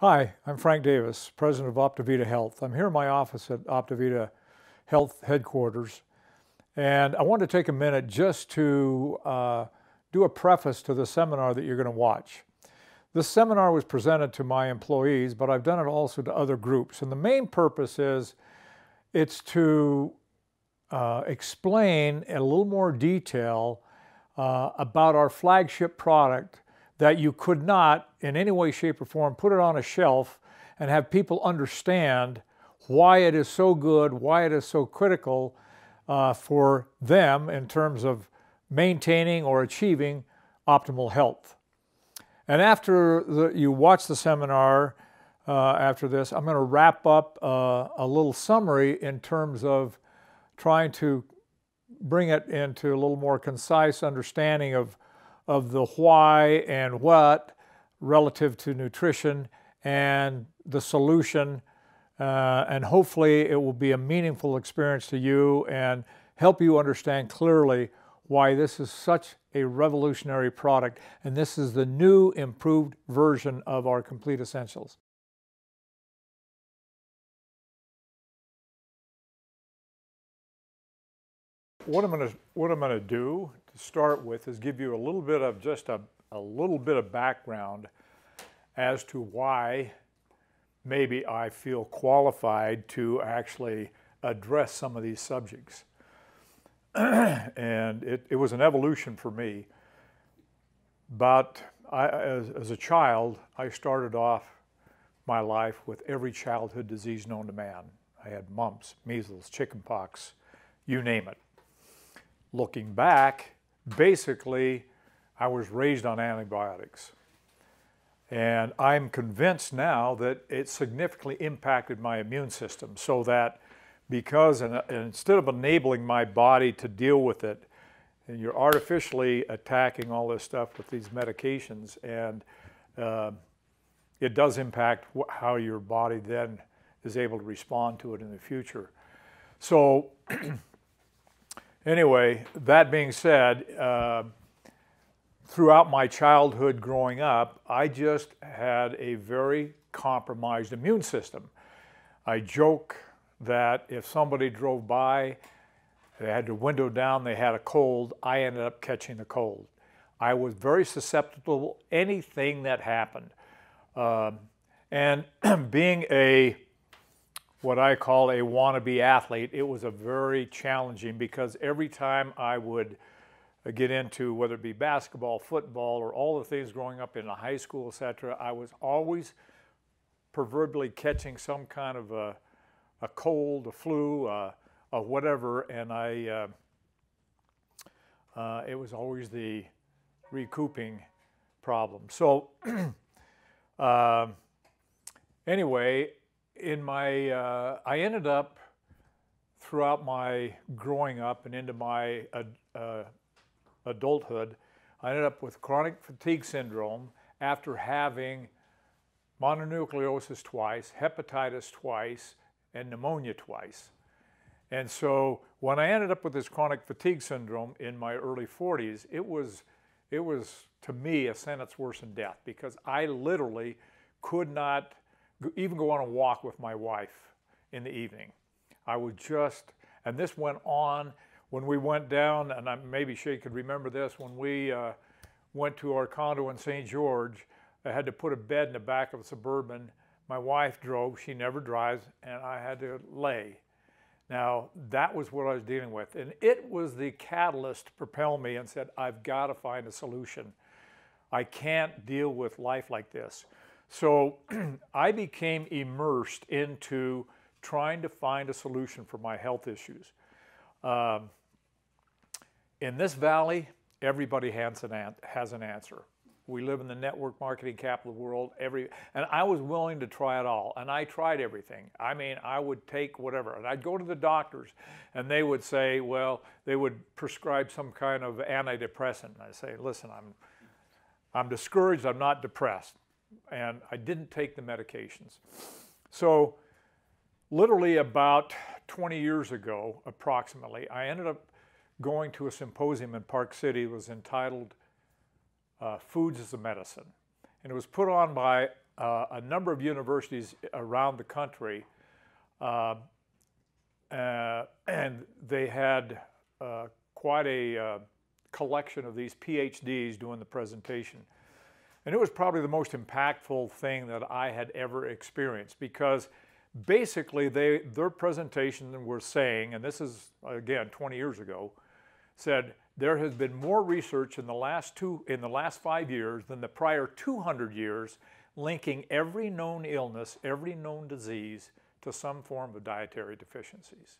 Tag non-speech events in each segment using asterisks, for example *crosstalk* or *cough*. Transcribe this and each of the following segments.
Hi, I'm Frank Davis, president of Optivida Health. I'm here in my office at Optivida Health headquarters, and I want to take a minute just to uh, do a preface to the seminar that you're going to watch. This seminar was presented to my employees, but I've done it also to other groups. And the main purpose is it's to uh, explain in a little more detail uh, about our flagship product that you could not, in any way, shape, or form, put it on a shelf and have people understand why it is so good, why it is so critical uh, for them in terms of maintaining or achieving optimal health. And after the, you watch the seminar, uh, after this, I'm going to wrap up uh, a little summary in terms of trying to bring it into a little more concise understanding of of the why and what relative to nutrition and the solution. Uh, and hopefully, it will be a meaningful experience to you and help you understand clearly why this is such a revolutionary product. And this is the new, improved version of our Complete Essentials. What I'm going to what I'm going to do start with is give you a little bit of just a, a little bit of background as to why maybe I feel qualified to actually address some of these subjects. *clears throat* and it, it, was an evolution for me. But I, as, as a child, I started off my life with every childhood disease known to man. I had mumps, measles, chickenpox, you name it. Looking back, basically, I was raised on antibiotics. And I'm convinced now that it significantly impacted my immune system so that because instead of enabling my body to deal with it, and you're artificially attacking all this stuff with these medications, and uh, it does impact how your body then is able to respond to it in the future. So *clears throat* Anyway, that being said, uh, throughout my childhood growing up, I just had a very compromised immune system. I joke that if somebody drove by, they had their window down, they had a cold, I ended up catching the cold. I was very susceptible to anything that happened. Um, and *clears throat* being a what I call a wannabe athlete, it was a very challenging because every time I would get into whether it be basketball, football, or all the things growing up in a high school, etc., I was always proverbially catching some kind of a, a cold, a flu, uh, a whatever, and I uh, uh, it was always the recouping problem. So *clears throat* uh, anyway, in my, uh, I ended up throughout my growing up and into my uh, adulthood, I ended up with chronic fatigue syndrome after having mononucleosis twice, hepatitis twice, and pneumonia twice. And so when I ended up with this chronic fatigue syndrome in my early 40s, it was, it was to me a sentence worse than death because I literally could not even go on a walk with my wife in the evening. I would just, and this went on when we went down, and I, maybe she could remember this, when we uh, went to our condo in St. George, I had to put a bed in the back of a Suburban. My wife drove, she never drives, and I had to lay. Now, that was what I was dealing with. And it was the catalyst to propel me and said, I've got to find a solution. I can't deal with life like this. So *clears throat* I became immersed into trying to find a solution for my health issues. Um, in this valley, everybody has an, has an answer. We live in the network marketing capital world. Every and I was willing to try it all, and I tried everything. I mean, I would take whatever, and I'd go to the doctors, and they would say, well, they would prescribe some kind of antidepressant. And I say, listen, I'm, I'm discouraged. I'm not depressed and I didn't take the medications. So, literally about 20 years ago, approximately, I ended up going to a symposium in Park City. It was entitled uh, Foods as a Medicine. And it was put on by uh, a number of universities around the country, uh, uh, and they had uh, quite a uh, collection of these PhDs doing the presentation. And it was probably the most impactful thing that I had ever experienced because basically they, their presentation were saying, and this is again 20 years ago, said there has been more research in the last two in the last five years than the prior 200 years linking every known illness, every known disease to some form of dietary deficiencies.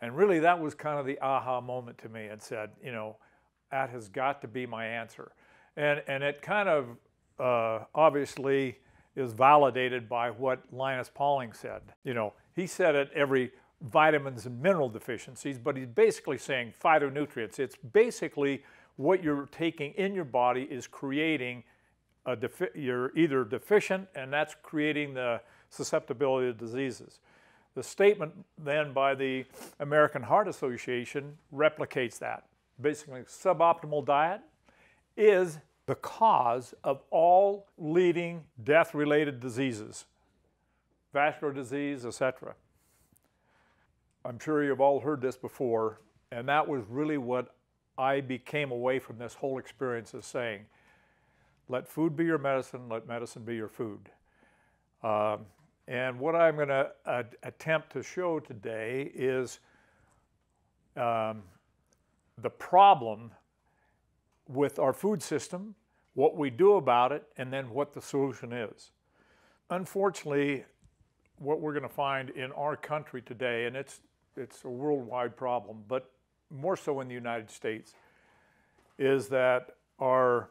And really that was kind of the aha moment to me and said, you know, that has got to be my answer. And, and it kind of uh, obviously is validated by what Linus Pauling said. You know, he said it every vitamins and mineral deficiencies, but he's basically saying phytonutrients. It's basically what you're taking in your body is creating a you're either deficient and that's creating the susceptibility to diseases. The statement then by the American Heart Association replicates that. Basically, suboptimal diet is the cause of all leading death-related diseases, vascular disease, etc. I'm sure you've all heard this before, and that was really what I became away from this whole experience of saying, let food be your medicine, let medicine be your food. Um, and what I'm going to uh, attempt to show today is um, the problem with our food system, what we do about it, and then what the solution is. Unfortunately, what we're going to find in our country today, and it's, it's a worldwide problem, but more so in the United States, is that our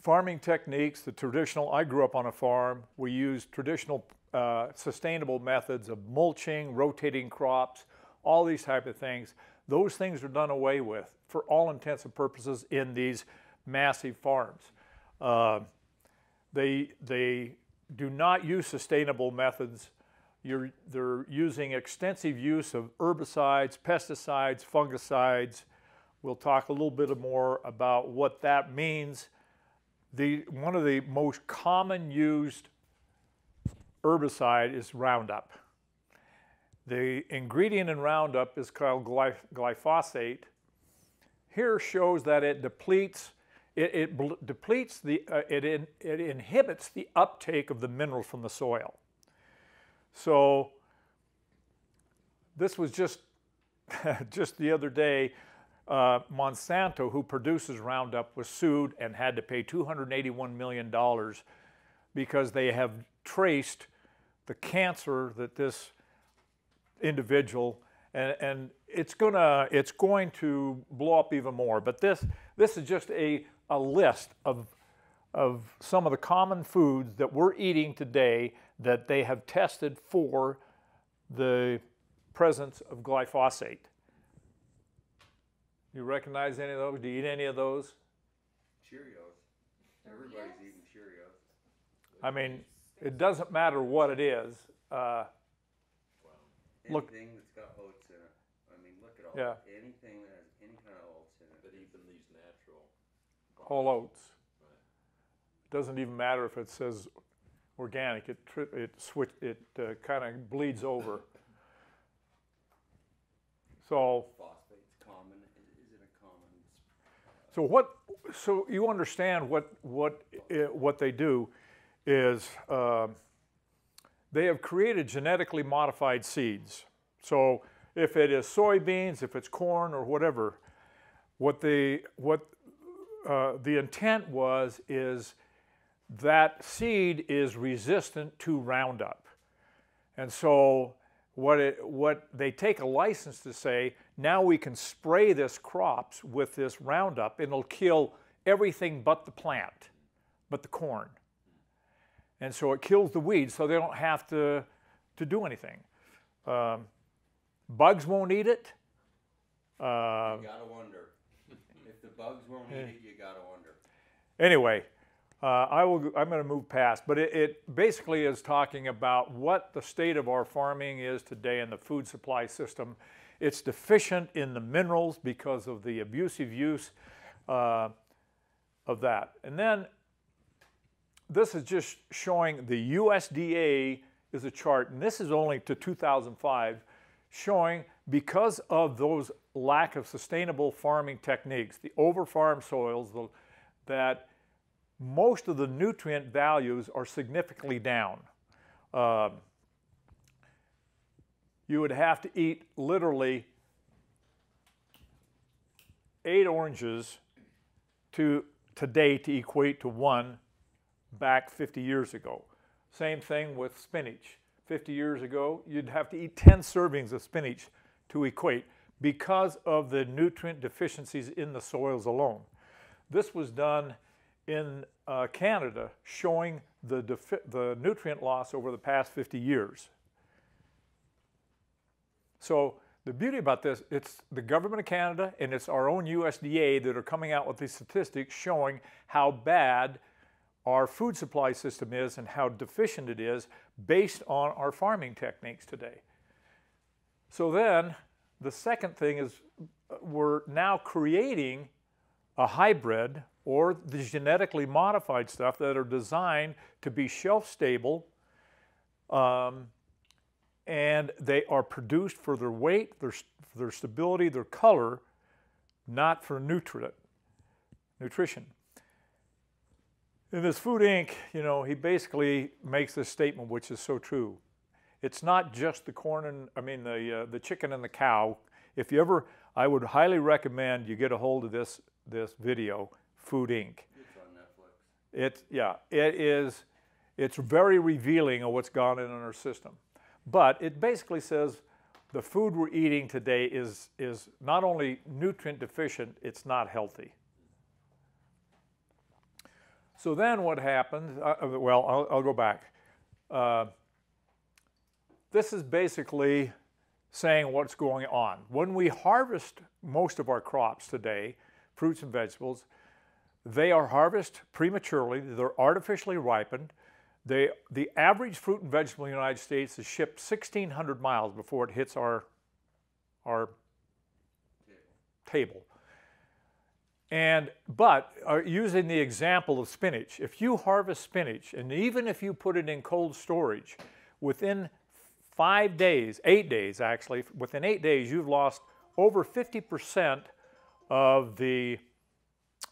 farming techniques, the traditional, I grew up on a farm, we used traditional uh, sustainable methods of mulching, rotating crops, all these type of things. Those things are done away with for all intents and purposes in these massive farms. Uh, they, they do not use sustainable methods. You're, they're using extensive use of herbicides, pesticides, fungicides. We'll talk a little bit more about what that means. The, one of the most common used herbicide is Roundup. The ingredient in Roundup is called glyphosate. Here shows that it depletes it, it depletes the uh, it, in, it inhibits the uptake of the minerals from the soil. So this was just *laughs* just the other day. Uh, Monsanto, who produces Roundup, was sued and had to pay $281 million because they have traced the cancer that this individual, and, and it's gonna it's going to blow up even more. But this this is just a a list of of some of the common foods that we're eating today that they have tested for the presence of glyphosate. You recognize any of those? Do you eat any of those? Cheerios. Everybody's yes. eating Cheerios. I mean, it doesn't matter what it is. Uh, Look, anything that's got oats in it. I mean, look at all yeah. anything that has any kind of oats in it. But even these natural whole oats. Right. It doesn't even matter if it says organic. It it switch it uh, kind of bleeds over. So phosphate's common. Is it a common? So what? So you understand what what what they do is. Uh, they have created genetically modified seeds. So if it is soybeans, if it's corn or whatever, what the, what, uh, the intent was is that seed is resistant to Roundup. And so what, it, what they take a license to say, now we can spray this crops with this Roundup and it'll kill everything but the plant, but the corn. And so it kills the weeds so they don't have to, to do anything. Um, bugs won't eat it. Uh, you gotta wonder. *laughs* if the bugs won't eat it, you gotta wonder. Anyway, uh, I will, I'm going to move past, but it, it, basically is talking about what the state of our farming is today in the food supply system. It's deficient in the minerals because of the abusive use uh, of that. And then this is just showing the USDA is a chart, and this is only to 2005, showing because of those lack of sustainable farming techniques, the over-farm soils, the, that most of the nutrient values are significantly down. Uh, you would have to eat literally eight oranges to today to equate to one back 50 years ago. Same thing with spinach. 50 years ago, you'd have to eat 10 servings of spinach to equate because of the nutrient deficiencies in the soils alone. This was done in uh, Canada showing the, the nutrient loss over the past 50 years. So the beauty about this, it's the government of Canada and it's our own USDA that are coming out with these statistics showing how bad our food supply system is and how deficient it is based on our farming techniques today. So then the second thing is uh, we're now creating a hybrid or the genetically modified stuff that are designed to be shelf stable um, and they are produced for their weight, their, their stability, their color, not for nutrient, nutrition. In this Food Inc., you know, he basically makes this statement, which is so true. It's not just the corn and, I mean, the, uh, the chicken and the cow. If you ever, I would highly recommend you get a hold of this, this video, Food Inc. It's on Netflix. It, yeah, it is, it's very revealing of what's gone in in our system. But it basically says the food we're eating today is, is not only nutrient deficient, it's not healthy. So then what happened? Uh, uh, well, I'll, I'll, go back. Uh, this is basically saying what's going on. When we harvest most of our crops today, fruits and vegetables, they are harvested prematurely, they're artificially ripened. They, the average fruit and vegetable in the United States is shipped 1,600 miles before it hits our, our table. And, but uh, using the example of spinach, if you harvest spinach, and even if you put it in cold storage, within five days, eight days actually, within eight days, you've lost over 50% of the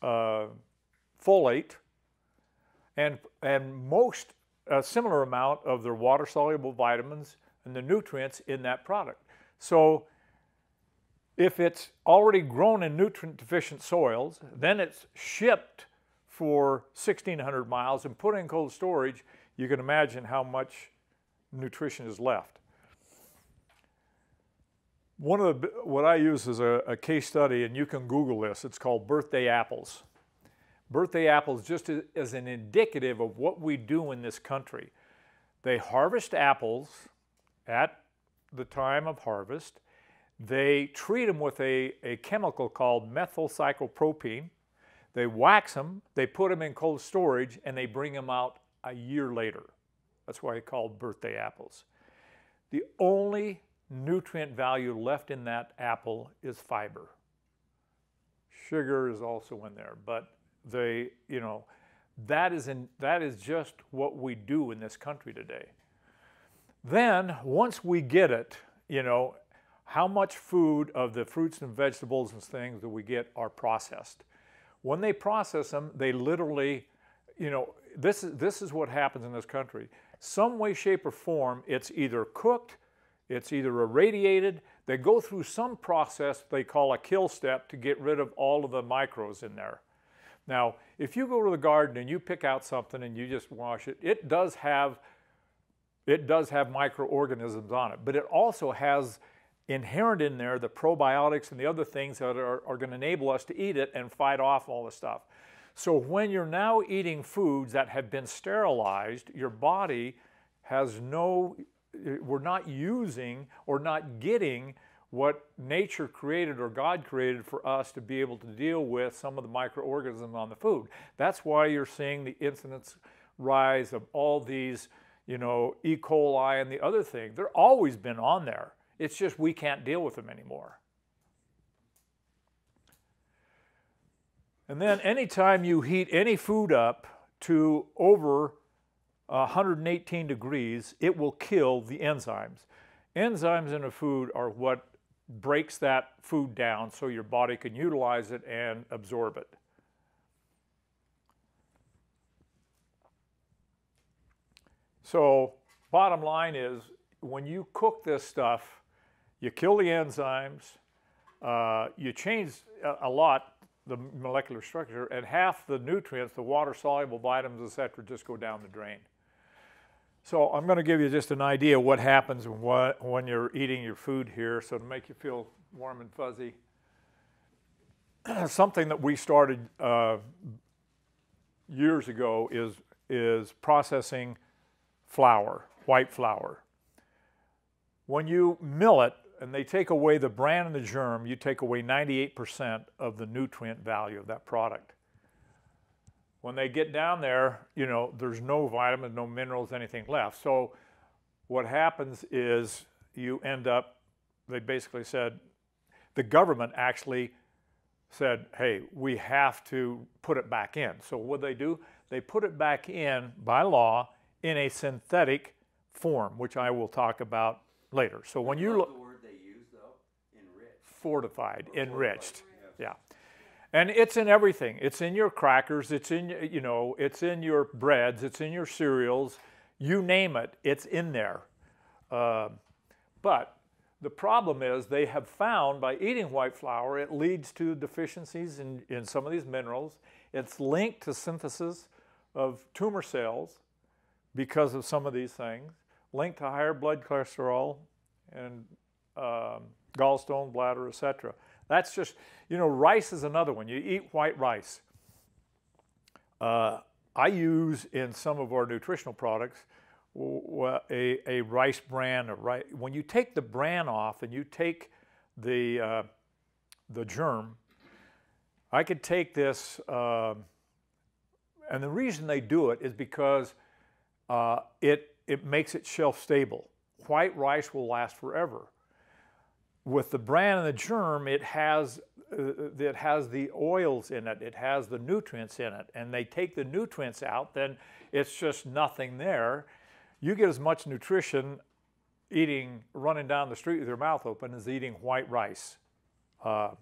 uh, folate and, and most, a similar amount of their water-soluble vitamins and the nutrients in that product. So if it's already grown in nutrient deficient soils, then it's shipped for 1,600 miles and put in cold storage, you can imagine how much nutrition is left. One of the, what I use is a, a case study, and you can Google this. It's called birthday apples. Birthday apples just as an indicative of what we do in this country. They harvest apples at the time of harvest they treat them with a, a chemical called methylcyclopropene. They wax them, they put them in cold storage, and they bring them out a year later. That's why they called birthday apples. The only nutrient value left in that apple is fiber. Sugar is also in there, but they, you know, that is, in, that is just what we do in this country today. Then, once we get it, you know, how much food of the fruits and vegetables and things that we get are processed. When they process them, they literally, you know, this is, this is what happens in this country. Some way, shape, or form, it's either cooked, it's either irradiated, they go through some process they call a kill step to get rid of all of the microbes in there. Now, if you go to the garden and you pick out something and you just wash it, it does have it does have microorganisms on it, but it also has inherent in there the probiotics and the other things that are, are going to enable us to eat it and fight off all the stuff. So when you're now eating foods that have been sterilized, your body has no, we're not using or not getting what nature created or God created for us to be able to deal with some of the microorganisms on the food. That's why you're seeing the incidence rise of all these, you know, E. coli and the other thing. They're always been on there. It's just we can't deal with them anymore. And then anytime you heat any food up to over 118 degrees, it will kill the enzymes. Enzymes in a food are what breaks that food down so your body can utilize it and absorb it. So bottom line is when you cook this stuff, you kill the enzymes, uh, you change a, a, lot the molecular structure, and half the nutrients, the water-soluble vitamins, etc., just go down the drain. So I'm going to give you just an idea what happens when, when you're eating your food here, so to make you feel warm and fuzzy. *clears throat* Something that we started uh, years ago is, is processing flour, white flour. When you mill it, and they take away the bran and the germ, you take away 98% of the nutrient value of that product. When they get down there, you know, there's no vitamins, no minerals, anything left. So what happens is you end up, they basically said, the government actually said, hey, we have to put it back in. So what they do? They put it back in by law in a synthetic form, which I will talk about later. So when you look, fortified, enriched, yeah. And it's in everything. It's in your crackers. It's in you know. It's in your breads. It's in your cereals. You name it. It's in there. Uh, but the problem is they have found by eating white flour, it leads to deficiencies in, in some of these minerals. It's linked to synthesis of tumor cells because of some of these things, linked to higher blood cholesterol and um, gallstone, bladder, etc. That's just, you know, rice is another one. You eat white rice. Uh, I use in some of our nutritional products a, a rice bran. Of rice. When you take the bran off and you take the, uh, the germ, I could take this, uh, and the reason they do it is because uh, it, it makes it shelf stable. White rice will last forever. With the bran and the germ, it has, uh, it has the oils in it, it has the nutrients in it, and they take the nutrients out, then it's just nothing there. You get as much nutrition eating, running down the street with your mouth open as eating white rice. Uh,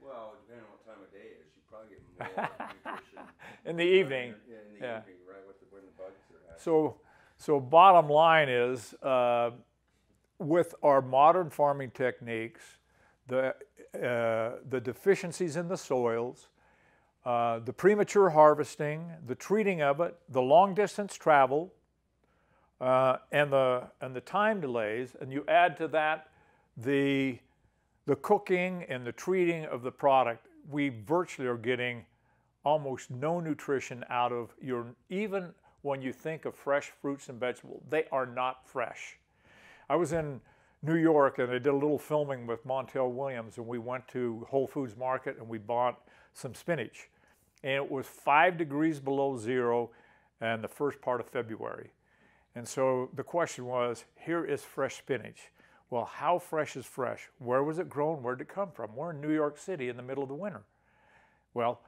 well, depending on what time of day it is, you probably get more *laughs* nutrition. In the evening. Yeah, in the yeah. evening, right, the, when the bugs are So, so bottom line is, uh, with our modern farming techniques, the, uh, the deficiencies in the soils, uh, the premature harvesting, the treating of it, the long distance travel, uh, and, the, and the time delays, and you add to that the, the cooking and the treating of the product, we virtually are getting almost no nutrition out of your, even when you think of fresh fruits and vegetables, they are not fresh. I was in New York and I did a little filming with Montel Williams and we went to Whole Foods Market and we bought some spinach. And it was five degrees below zero and the first part of February. And so the question was, here is fresh spinach. Well, how fresh is fresh? Where was it grown? Where did it come from? We're in New York City in the middle of the winter. Well,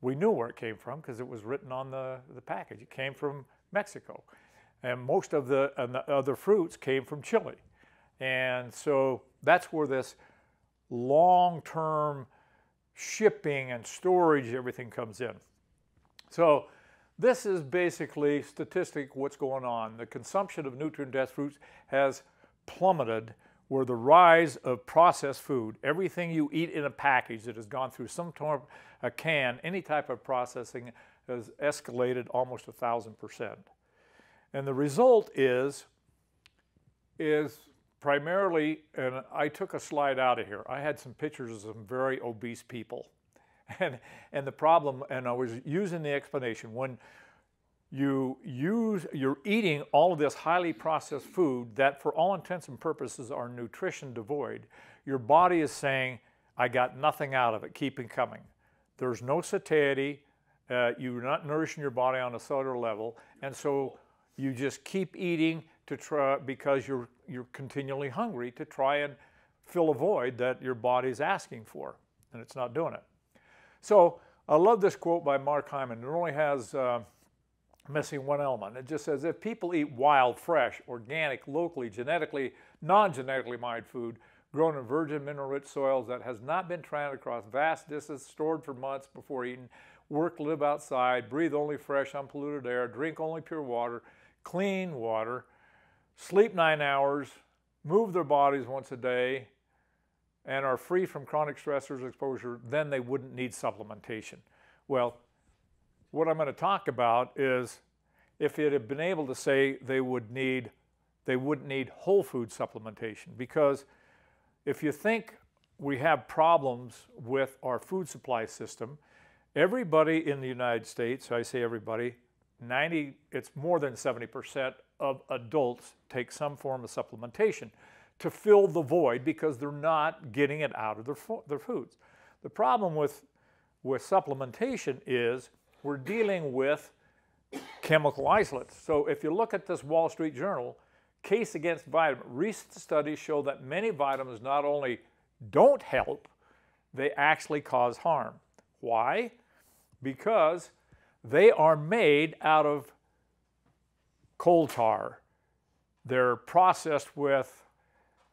we knew where it came from because it was written on the, the package. It came from Mexico. And most of the, the other fruits came from Chile. And so that's where this long-term shipping and storage, everything comes in. So this is basically statistic what's going on. The consumption of nutrient-dense fruits has plummeted where the rise of processed food, everything you eat in a package that has gone through some type a can, any type of processing has escalated almost a thousand percent. And the result is, is primarily, and I took a slide out of here. I had some pictures of some very obese people. *laughs* And, and the problem, and I was using the explanation, when you use, you're eating all of this highly processed food that for all intents and purposes are nutrition devoid, your body is saying, I got nothing out of it, keeping coming. There's no satiety, uh, you're not nourishing your body on a cellular level, and so you just keep eating to try because you're you're continually hungry to try and fill a void that your body's asking for, and it's not doing it. So I love this quote by Mark Hyman. It only has uh, missing one element. It just says if people eat wild, fresh, organic, locally, genetically, non genetically modified food grown in virgin mineral rich soils that has not been transported across vast distances, stored for months before eating, work, live outside, breathe only fresh, unpolluted air, drink only pure water, clean water, sleep nine hours, move their bodies once a day, and are free from chronic stressors exposure, then they wouldn't need supplementation. Well, what I'm going to talk about is if it had been able to say they would need they wouldn't need whole food supplementation because if you think we have problems with our food supply system, everybody in the United States, I say everybody, 90 it's more than 70% of adults take some form of supplementation to fill the void because they're not getting it out of their, their foods. The problem with, with supplementation is we're dealing with chemical isolates. So if you look at this Wall Street Journal, case against vitamin, recent studies show that many vitamins not only don't help, they actually cause harm. Why? Because they are made out of coal tar. They're processed with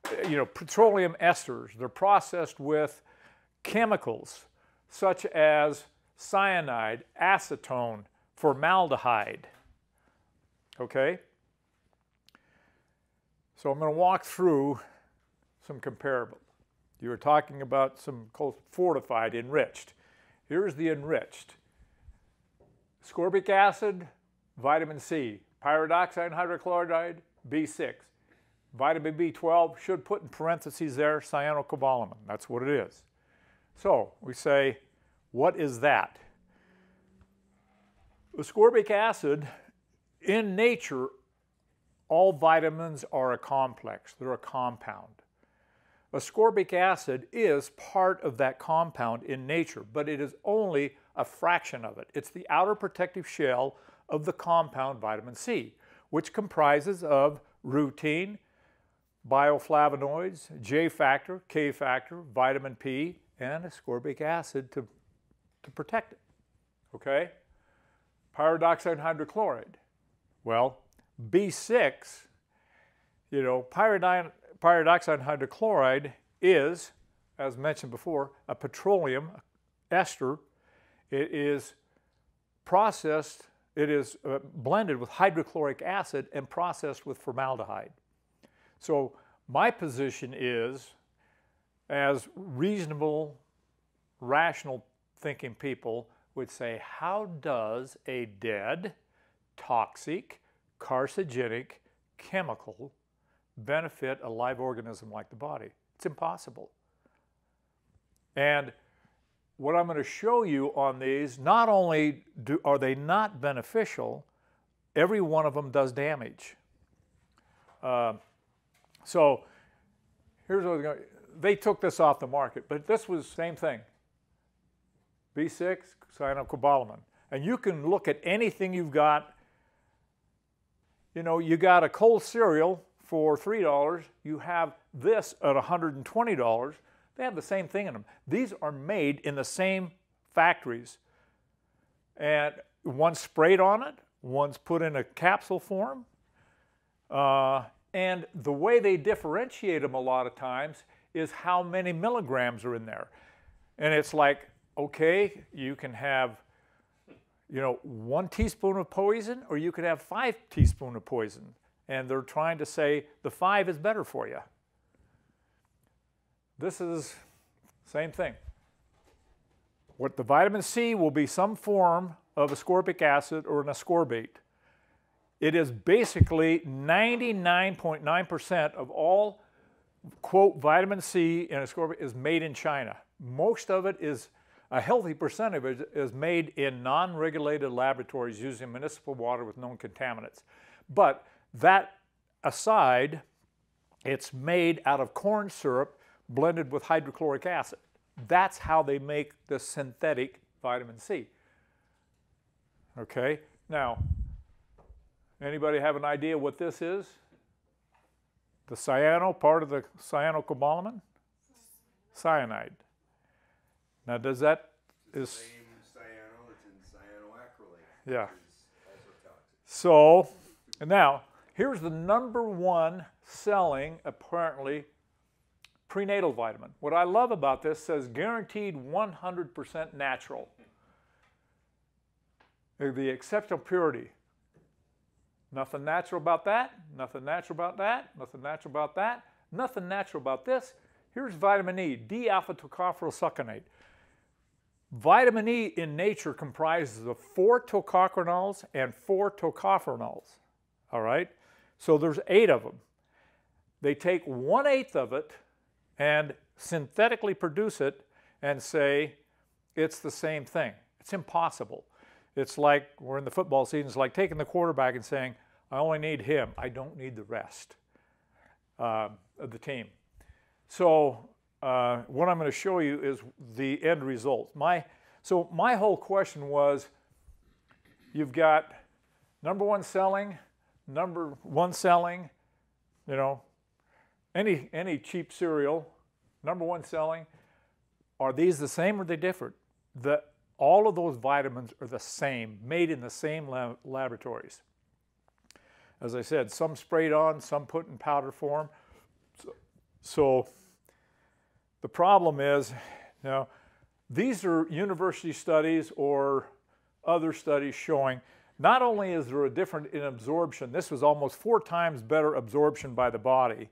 eh, you know, petroleum esters. They're processed with chemicals such as cyanide, acetone, formaldehyde. Okay? So I'm going to walk through some comparables. You were talking about some fortified, enriched. Here's the enriched. Ascorbic acid, vitamin C, pyridoxine hydrochloride, B6. Vitamin B12 should put in parentheses there cyanocobalamin. That's what it is. So we say, what is that? Ascorbic acid, in nature, all vitamins are a complex, they're a compound. Ascorbic acid is part of that compound in nature, but it is only a fraction of it. It's the outer protective shell of the compound vitamin C, which comprises of rutin, bioflavonoids, J factor, K factor, vitamin P, and ascorbic acid to, to protect it. Okay? Pyridoxine hydrochloride. Well, B6, you know, pyridoxine hydrochloride is, as mentioned before, a petroleum ester. It is processed, it is uh, blended with hydrochloric acid and processed with formaldehyde. So my position is, as reasonable, rational thinking people would say, how does a dead, toxic, carcinogenic chemical benefit a live organism like the body? It's impossible. And what I'm going to show you on these, not only do, are they not beneficial, every one of them does damage. Uh, so here's what going they took this off the market, but this was the same thing. B6, cyanocobalamin. And you can look at anything you've got. You know, you got a cold cereal for $3, you have this at $120. They have the same thing in them. These are made in the same factories. And one's sprayed on it, one's put in a capsule form. Uh, and the way they differentiate them a lot of times is how many milligrams are in there. And it's like, okay, you can have, you know, one teaspoon of poison or you could have five teaspoons of poison. And they're trying to say the five is better for you. This is same thing. What the vitamin C will be some form of ascorbic acid or an ascorbate. It is basically 99.9% of all, quote, vitamin C in ascorbate is made in China. Most of it is, a healthy percent of it is made in non-regulated laboratories using municipal water with known contaminants. But that aside, it's made out of corn syrup blended with hydrochloric acid. That's how they make the synthetic vitamin C. Okay, now Anybody have an idea what this is? The cyano, part of the cyanocobalamin? Cyanide. Now, does that is same cyano that's in cyanoacrylate? Yeah. So, and now, here's the number one selling, apparently, prenatal vitamin. What I love about this says guaranteed 100% natural. The exceptional purity. Nothing natural about that, nothing natural about that, nothing natural about that, nothing natural about this. Here's vitamin E, D-alpha tocopherol succinate. Vitamin E in nature comprises of four tocoquinols and four tocophenols. All right? So there's eight of them. They take one eighth of it and synthetically produce it and say it's the same thing. It's impossible. It's like we're in the football season, it's like taking the quarterback and saying, I only need him, I don't need the rest uh, of the team. So, uh, what I'm going to show you is the end result. My, so, my whole question was you've got number one selling, number one selling, you know, any, any cheap cereal, number one selling. Are these the same or they different? The, all of those vitamins are the same, made in the same lab laboratories. As I said, some sprayed on, some put in powder form. So, so the problem is, now, these are university studies or other studies showing not only is there a difference in absorption, this was almost four times better absorption by the body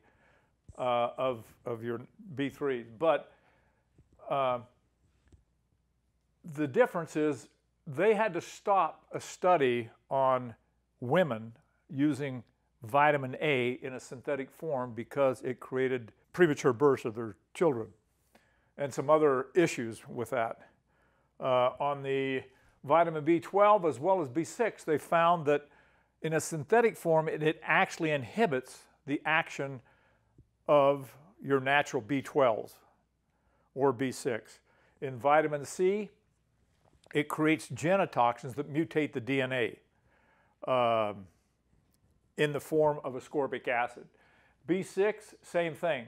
uh, of, of your B3, but uh, the difference is they had to stop a study on women using vitamin A in a synthetic form because it created premature births of their children and some other issues with that. Uh, on the vitamin B12 as well as B6, they found that in a synthetic form, it, it actually inhibits the action of your natural B12s or B6. In vitamin C, it creates genotoxins that mutate the DNA um, in the form of ascorbic acid. B6, same thing.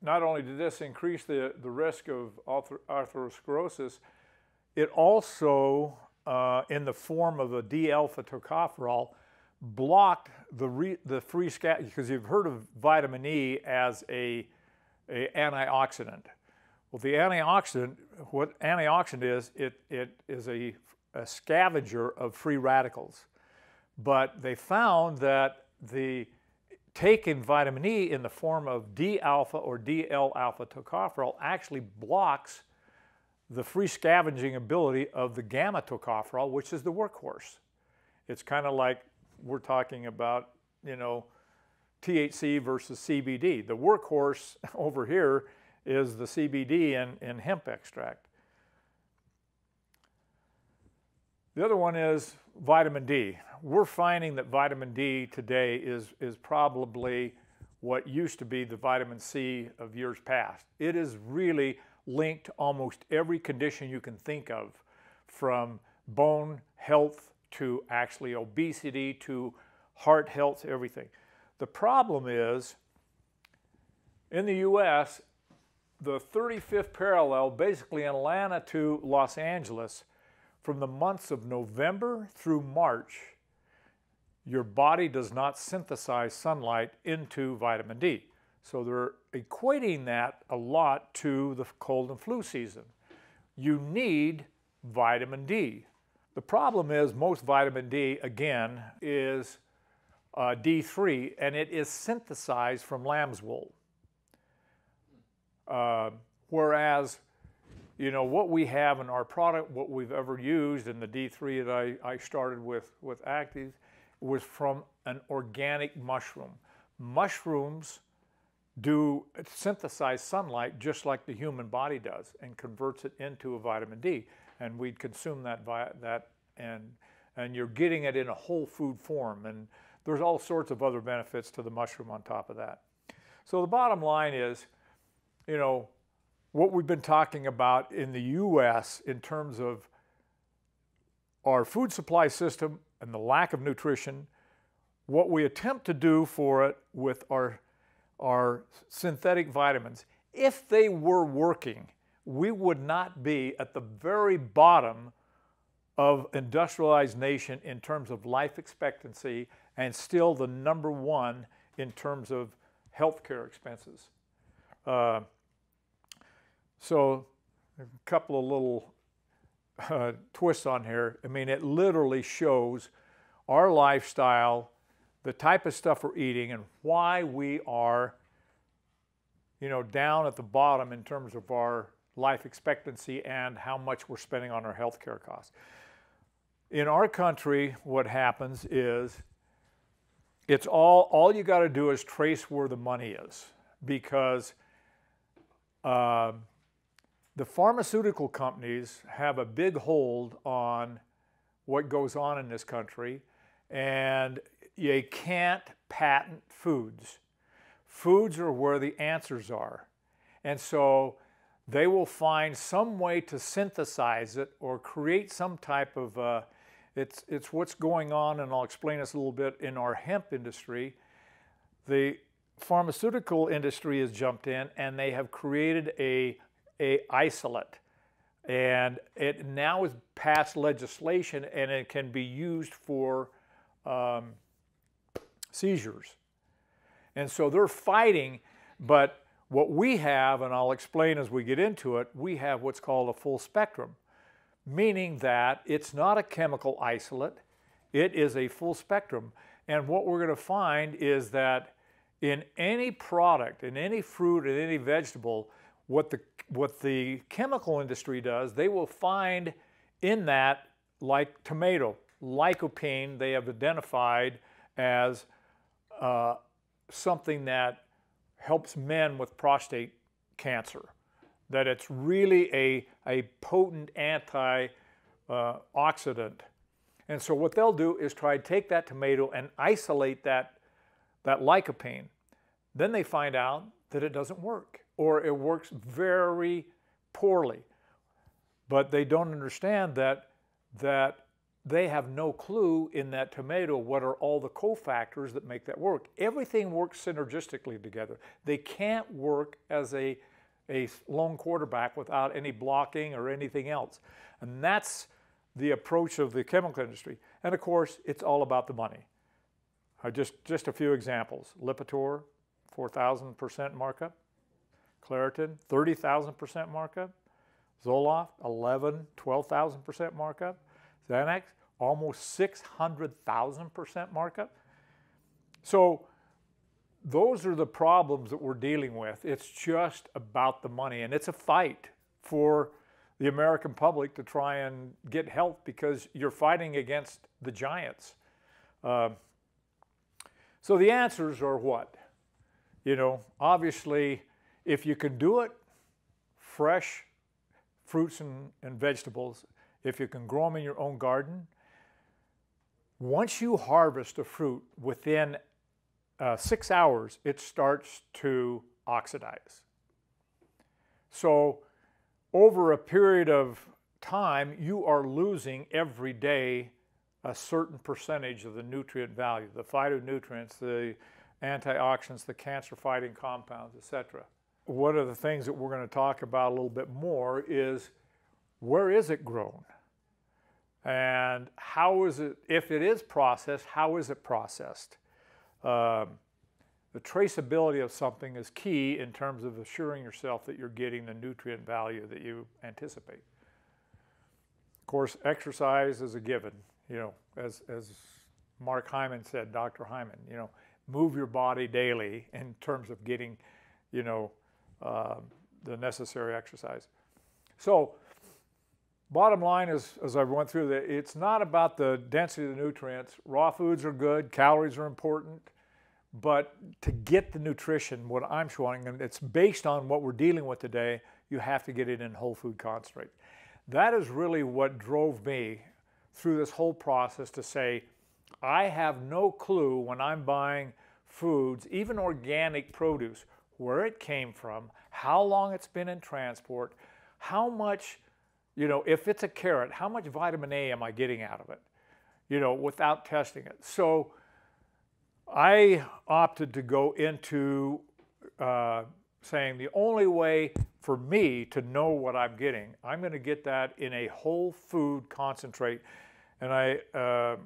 Not only did this increase the, the risk of atherosclerosis, it also, uh, in the form of a D-alpha tocopherol, blocked the, re, the free scat because you've heard of vitamin E as a, a antioxidant. Well, the antioxidant, what antioxidant is, it, it is a, a scavenger of free radicals. But they found that the taking vitamin E in the form of D-alpha or DL-alpha tocopherol actually blocks the free scavenging ability of the gamma tocopherol, which is the workhorse. It's kind of like we're talking about, you know, THC versus CBD. The workhorse *laughs* over here is the CBD and, in hemp extract. The other one is vitamin D. We're finding that vitamin D today is, is probably what used to be the vitamin C of years past. It is really linked to almost every condition you can think of, from bone health to actually obesity to heart health, everything. The problem is, in the US, the 35th parallel, basically Atlanta to Los Angeles, from the months of November through March, your body does not synthesize sunlight into vitamin D. So they're equating that a lot to the cold and flu season. You need vitamin D. The problem is most vitamin D, again, is uh, D3 and it is synthesized from lamb's wool. Uh, whereas, you know, what we have in our product, what we've ever used in the D3 that I, I started with, with Active, was from an organic mushroom. Mushrooms do synthesize sunlight just like the human body does and converts it into a vitamin D and we'd consume that, that and, and you're getting it in a whole food form. And there's all sorts of other benefits to the mushroom on top of that. So the bottom line is, you know, what we've been talking about in the U.S. in terms of our food supply system and the lack of nutrition, what we attempt to do for it with our, our synthetic vitamins, if they were working, we would not be at the very bottom of industrialized nation in terms of life expectancy and still the number one in terms of healthcare expenses. Uh, so a couple of little uh, twists on here. I mean, it literally shows our lifestyle, the type of stuff we're eating, and why we are, you know, down at the bottom in terms of our life expectancy and how much we're spending on our health care costs. In our country, what happens is it's all, all you got to do is trace where the money is because uh, the pharmaceutical companies have a big hold on what goes on in this country and you can't patent foods. Foods are where the answers are. And so they will find some way to synthesize it or create some type of, uh, it's, it's what's going on, and I'll explain this a little bit, in our hemp industry. The pharmaceutical industry has jumped in and they have created a, a isolate. And it now has passed legislation and it can be used for um, seizures. And so they're fighting, but what we have, and I'll explain as we get into it, we have what's called a full spectrum, meaning that it's not a chemical isolate, it is a full spectrum. And what we're going to find is that in any product, in any fruit, in any vegetable, what the, what the chemical industry does, they will find in that, like tomato, lycopene, they have identified as uh, something that helps men with prostate cancer, that it's really a, a potent antioxidant. Uh, and so what they'll do is try to take that tomato and isolate that, that lycopene. Then they find out that it doesn't work or it works very poorly. But they don't understand that, that they have no clue in that tomato what are all the cofactors that make that work. Everything works synergistically together. They can't work as a, a lone quarterback without any blocking or anything else. And that's the approach of the chemical industry. And of course, it's all about the money. Uh, just, just a few examples. Lipitor, 4,000% markup. Claritin, 30,000% markup. Zoloft, 11, 12,000% markup. Xanax, almost 600,000% markup. So those are the problems that we're dealing with. It's just about the money, and it's a fight for the American public to try and get help because you're fighting against the giants. Uh, so the answers are what? You know, obviously, if you can do it, fresh fruits and, and vegetables, if you can grow them in your own garden, once you harvest a fruit within uh, six hours, it starts to oxidize. So over a period of time, you are losing every day a certain percentage of the nutrient value, the phytonutrients, the antioxidants, the cancer-fighting compounds, etc. One of the things that we're going to talk about a little bit more is where is it grown? And how is it, if it is processed, how is it processed? Um, the traceability of something is key in terms of assuring yourself that you're getting the nutrient value that you anticipate. Of course, exercise is a given, you know, as, as Mark Hyman said, Dr. Hyman, you know, move your body daily in terms of getting, you know, uh, the necessary exercise. So Bottom line is, as I went through that, it's not about the density of the nutrients. Raw foods are good, calories are important, but to get the nutrition, what I'm showing, and it's based on what we're dealing with today, you have to get it in whole food concentrate. That is really what drove me through this whole process to say, I have no clue when I'm buying foods, even organic produce, where it came from, how long it's been in transport, how much you know, if it's a carrot, how much vitamin A am I getting out of it? You know, without testing it. So I opted to go into uh, saying the only way for me to know what I'm getting, I'm going to get that in a whole food concentrate. And I uh,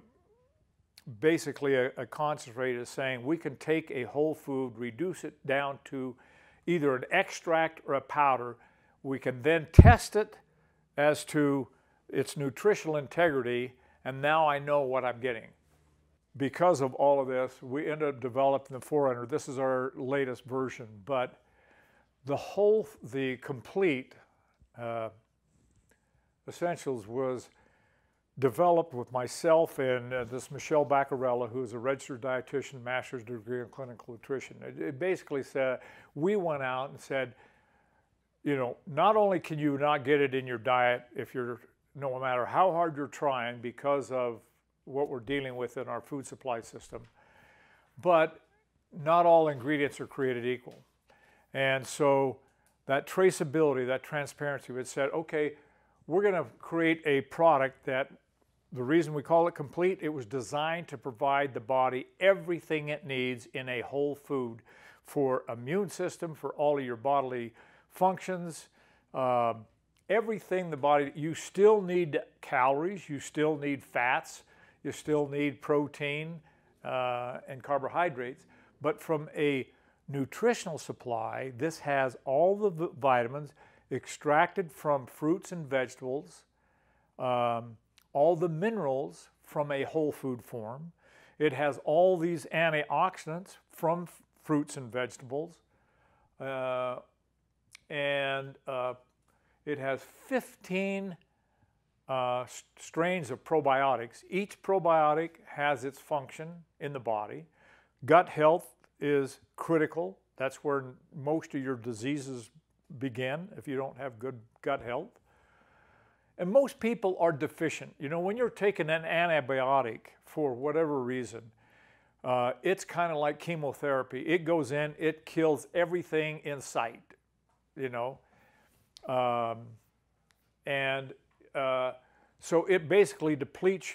basically a, a concentrate is saying we can take a whole food, reduce it down to either an extract or a powder. We can then test it as to its nutritional integrity, and now I know what I'm getting. Because of all of this, we ended up developing the Forerunner. This is our latest version, but the whole, the complete uh, essentials was developed with myself and uh, this Michelle Baccarella, who is a registered dietitian, master's degree in clinical nutrition. It, it, basically said, we went out and said, you know, not only can you not get it in your diet if you're, no matter how hard you're trying because of what we're dealing with in our food supply system, but not all ingredients are created equal. And so that traceability, that transparency, would said, okay, we're going to create a product that the reason we call it complete, it was designed to provide the body everything it needs in a whole food for immune system, for all of your bodily functions, uh, everything the body, you still need calories, you still need fats, you still need protein uh, and carbohydrates, but from a nutritional supply, this has all the vitamins extracted from fruits and vegetables, um, all the minerals from a whole food form. It has all these antioxidants from fruits and vegetables. Uh, and uh, it has 15 uh, strains of probiotics. Each probiotic has its function in the body. Gut health is critical. That's where most of your diseases begin if you don't have good gut health. And most people are deficient. You know, when you're taking an antibiotic for whatever reason, uh, it's kind of like chemotherapy. It goes in, it kills everything in sight, you know. Um, and uh, so it basically depletes,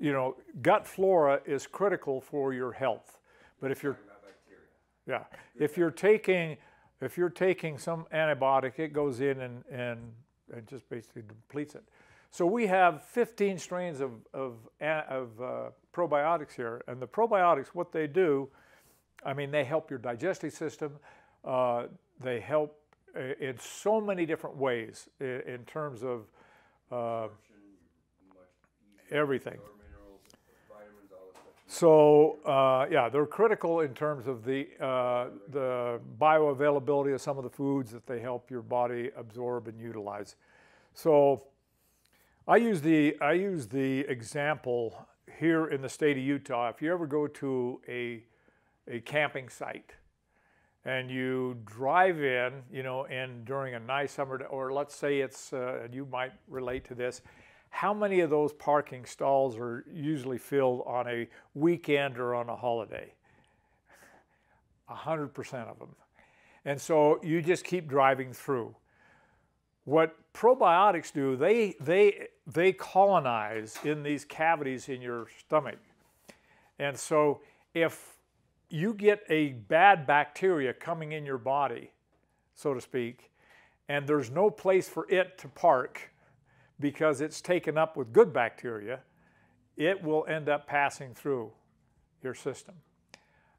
you know, gut flora is critical for your health. But if you're, yeah, if you're taking, if you're taking some antibiotic, it goes in and, and and just basically depletes it. So we have 15 strains of, of, of uh, probiotics here, and the probiotics, what they do, I mean, they help your digestive system. Uh, they help in so many different ways in, in terms of uh, everything. So uh, yeah, they're critical in terms of the uh, the bioavailability of some of the foods that they help your body absorb and utilize. So I use the I use the example here in the state of Utah. If you ever go to a a camping site and you drive in, you know, and during a nice summer, day, or let's say it's, uh, you might relate to this, how many of those parking stalls are usually filled on a weekend or on a holiday? 100% of them. And so you just keep driving through. What probiotics do, they, they, they colonize in these cavities in your stomach. And so if you get a bad bacteria coming in your body, so to speak, and there's no place for it to park, because it's taken up with good bacteria, it will end up passing through your system.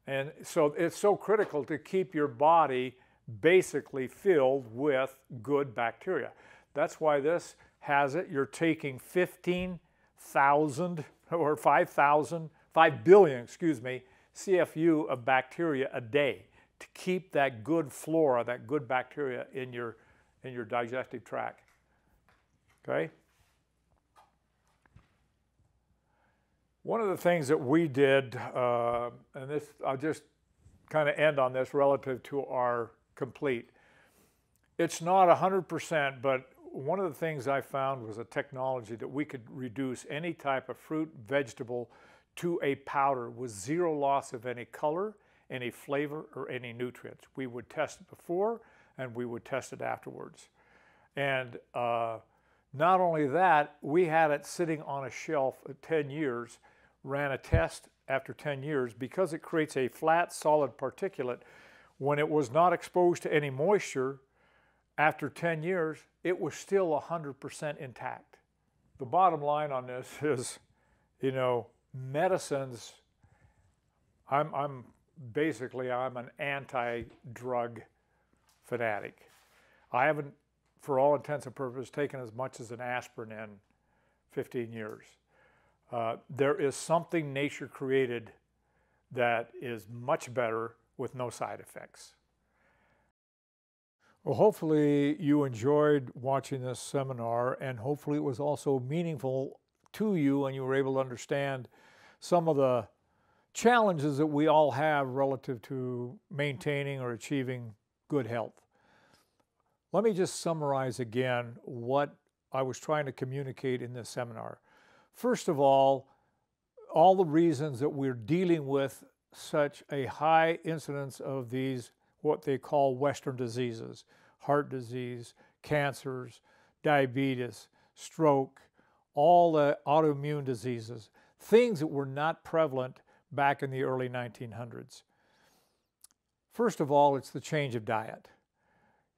And so it's so critical to keep your body basically filled with good bacteria. That's why this has it. You're taking 15,000 or 5,000, 5 billion, excuse me, CFU of bacteria a day to keep that good flora, that good bacteria in your, in your digestive tract. Okay? One of the things that we did, uh, and this I'll just kind of end on this relative to our complete. It's not 100%, but one of the things I found was a technology that we could reduce any type of fruit, vegetable to a powder with zero loss of any color, any flavor, or any nutrients. We would test it before and we would test it afterwards. And uh, not only that, we had it sitting on a shelf at 10 years, ran a test after 10 years because it creates a flat, solid particulate. When it was not exposed to any moisture, after 10 years, it was still 100% intact. The bottom line on this *laughs* is, you know, medicines, I'm, I'm basically, I'm an anti-drug fanatic. I haven't, for all intents and purposes, taken as much as an aspirin in 15 years. Uh, there is something nature created that is much better with no side effects. Well, hopefully you enjoyed watching this seminar and hopefully it was also meaningful to you and you were able to understand some of the challenges that we all have relative to maintaining or achieving good health. Let me just summarize again what I was trying to communicate in this seminar. First of all, all the reasons that we're dealing with such a high incidence of these, what they call Western diseases, heart disease, cancers, diabetes, stroke, all the autoimmune diseases, things that were not prevalent back in the early 1900s. First of all, it's the change of diet.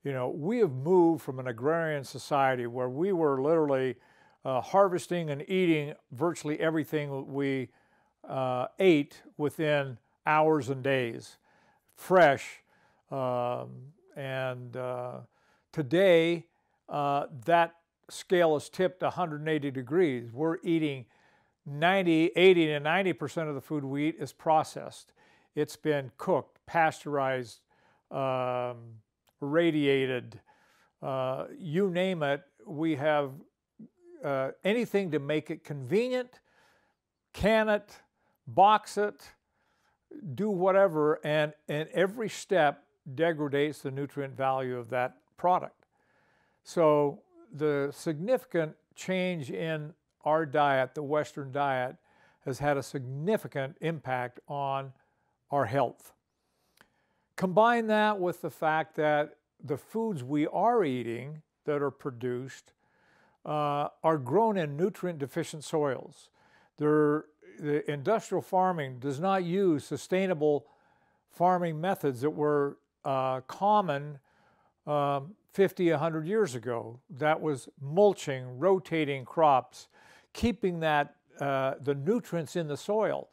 You know, we have moved from an agrarian society where we were literally uh, harvesting and eating virtually everything we uh, ate within hours and days, fresh. Um, and uh, today, uh, that scale is tipped 180 degrees. We're eating 90, 80 to 90% of the food we eat is processed. It's been cooked, pasteurized, um, radiated, uh, you name it. We have uh, anything to make it convenient, can it, box it, do whatever, and, and every step degrades the nutrient value of that product. So the significant change in our diet, the Western diet, has had a significant impact on our health. Combine that with the fact that the foods we are eating that are produced uh, are grown in nutrient deficient soils. They're, the industrial farming does not use sustainable farming methods that were uh, common um, 50, 100 years ago. That was mulching, rotating crops, keeping that uh, the nutrients in the soil.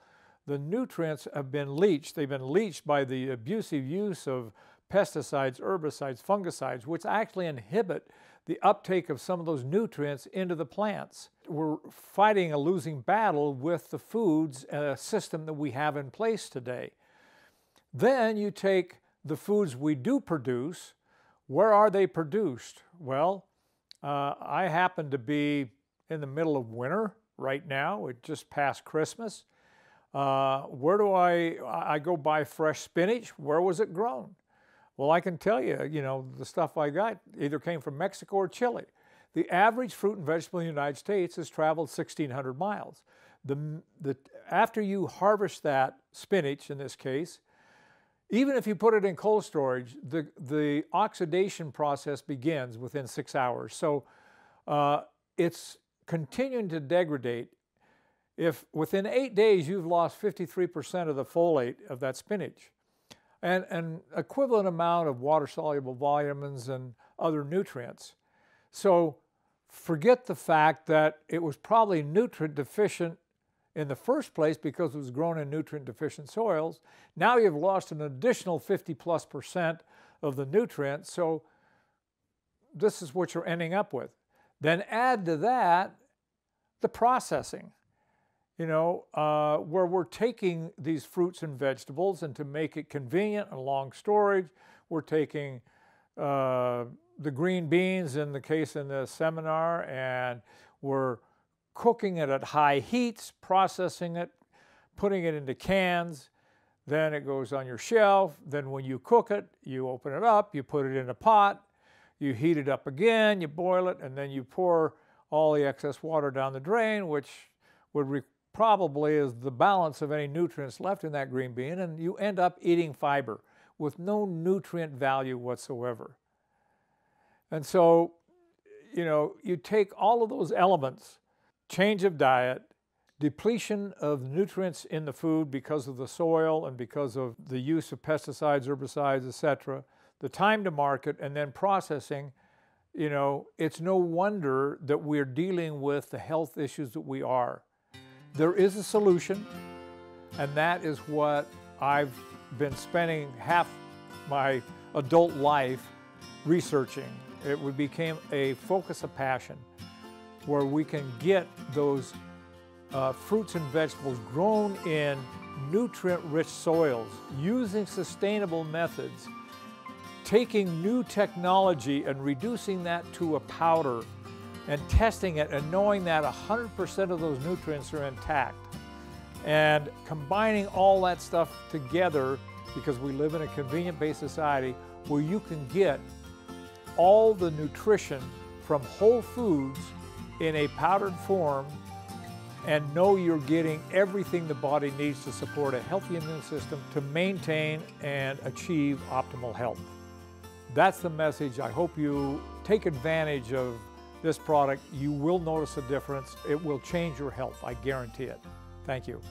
The nutrients have been leached. They've been leached by the abusive use of pesticides, herbicides, fungicides, which actually inhibit the uptake of some of those nutrients into the plants. We're fighting a losing battle with the foods uh, system that we have in place today. Then you take the foods we do produce, where are they produced? Well, uh, I happen to be in the middle of winter right now. It just past Christmas. Uh, where do I, I go buy fresh spinach? Where was it grown? Well, I can tell you, you know, the stuff I got either came from Mexico or Chile. The average fruit and vegetable in the United States has traveled 1,600 miles. The, the, after you harvest that spinach, in this case, even if you put it in cold storage, the, the oxidation process begins within six hours. So uh, it's continuing to degrade. If within eight days you've lost 53% of the folate of that spinach, and an equivalent amount of water-soluble vitamins and other nutrients. So forget the fact that it was probably nutrient deficient in the first place because it was grown in nutrient deficient soils. Now you've lost an additional 50 plus percent of the nutrients. So this is what you're ending up with. Then add to that the processing, you know, uh, where we're taking these fruits and vegetables and to make it convenient and long storage, we're taking uh, the green beans in the case in the seminar and we're cooking it at high heats, processing it, putting it into cans, then it goes on your shelf. Then when you cook it, you open it up, you put it in a pot, you heat it up again, you boil it, and then you pour all the excess water down the drain, which would probably is the balance of any nutrients left in that green bean, and you end up eating fiber with no nutrient value whatsoever. And so, you know, you take all of those elements change of diet, depletion of nutrients in the food because of the soil and because of the use of pesticides, herbicides, etc., the time to market, and then processing, you know, it's no wonder that we're dealing with the health issues that we are. There is a solution, and that is what I've been spending half my adult life researching. It became a focus of passion where we can get those uh, fruits and vegetables grown in nutrient-rich soils using sustainable methods, taking new technology and reducing that to a powder and testing it and knowing that 100% of those nutrients are intact and combining all that stuff together because we live in a convenient-based society where you can get all the nutrition from whole foods in a powdered form and know you're getting everything the body needs to support a healthy immune system to maintain and achieve optimal health. That's the message. I hope you take advantage of this product. You will notice a difference. It will change your health. I guarantee it. Thank you.